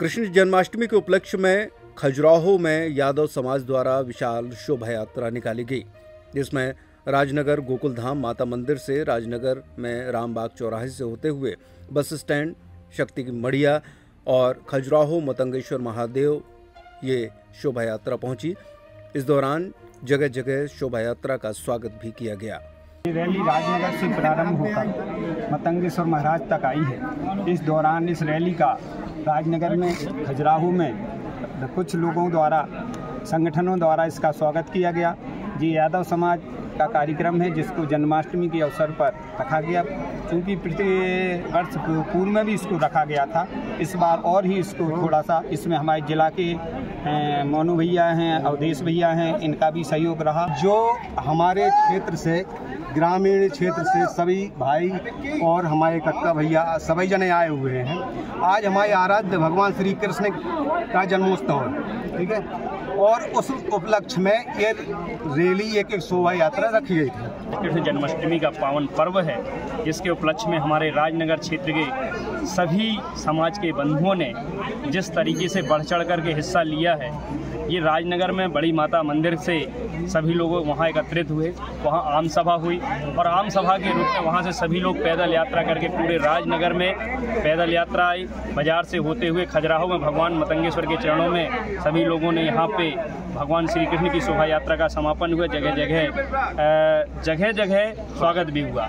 कृष्ण जन्माष्टमी के उपलक्ष्य में खजुराहो में यादव समाज द्वारा विशाल शोभा यात्रा निकाली गई। जिसमें राजनगर गोकुल धाम माता मंदिर से राजनगर में रामबाग चौराहे से होते हुए बस स्टैंड, शक्ति की मड़िया और खजुराहो, मतंगेश्वर महादेव ये शोभा यात्रा पहुँची। इस दौरान जगह जगह शोभा यात्रा का स्वागत भी किया गया। रैली राजनगर से प्रारंभ होकर मतंगेश्वर महाराज तक आई है। इस दौरान इस रैली का राजनगर में, खजुराहो में, कुछ लोगों द्वारा, संगठनों द्वारा इसका स्वागत किया गया। जी यादव समाज का कार्यक्रम है, जिसको जन्माष्टमी के अवसर पर रखा गया। क्योंकि प्रति वर्ष पूर्व में भी इसको रखा गया था, इस बार और ही इसको थोड़ा सा इसमें हमारे जिला के मोनू भैया हैं, अवधेश भैया हैं, इनका भी सहयोग रहा। जो हमारे क्षेत्र से, ग्रामीण क्षेत्र से सभी भाई और हमारे कक्का भैया, सभी जने आए हुए हैं। आज हमारे आराध्य भगवान श्री कृष्ण का जन्मोत्सव है, ठीक है? और उस उपलक्ष्य में ये रैली, एक एक शोभा यात्रा रखी गई थी। कृष्ण जन्माष्टमी का पावन पर्व है। जिसके उपलक्ष्य में हमारे राजनगर क्षेत्र के सभी समाज के बंधुओं ने जिस तरीके से बढ़ चढ़ करके हिस्सा लिया है ये राजनगर में बड़ी माता मंदिर से सभी लोग वहाँ एकत्रित हुए। वहाँ आम सभा हुई और आम सभा के रूप में वहाँ से सभी लोग पैदल यात्रा करके पूरे राजनगर में पैदल यात्रा आई। बाज़ार से होते हुए खजुराहो में भगवान मतंगेश्वर के चरणों में सभी लोगों ने यहाँ पे भगवान श्री कृष्ण की शोभा यात्रा का समापन हुआ। जगह जगह जगह जगह स्वागत भी हुआ।